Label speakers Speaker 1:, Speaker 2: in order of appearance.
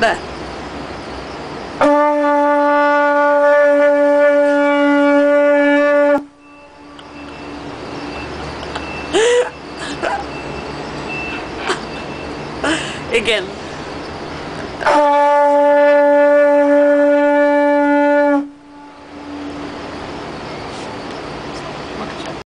Speaker 1: Där. Again.